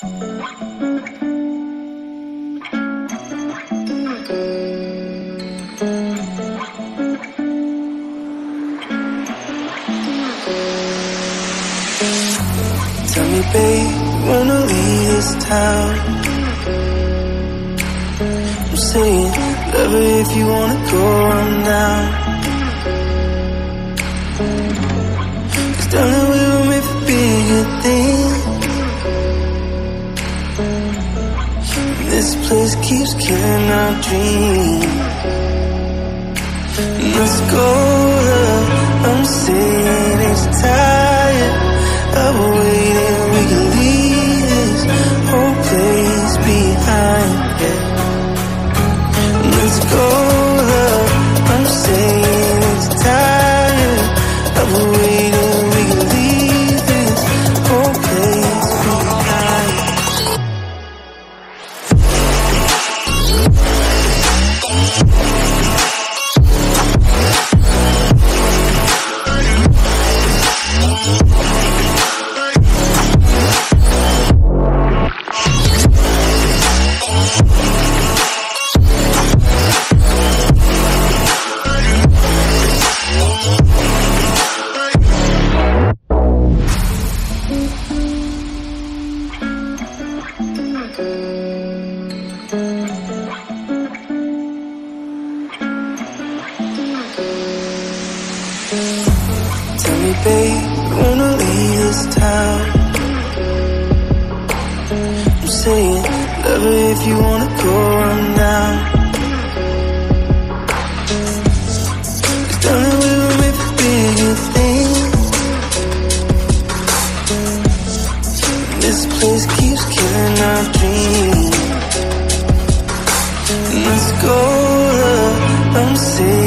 Tell me, babe, to leave this town. I'm saying, love her if you wanna go on down. Place keeps killing our dreams. Let's go, babe, when to leave this town. I'm saying, love her if you wanna go This place keeps killing our dreams. Let's go, love. I'm sick.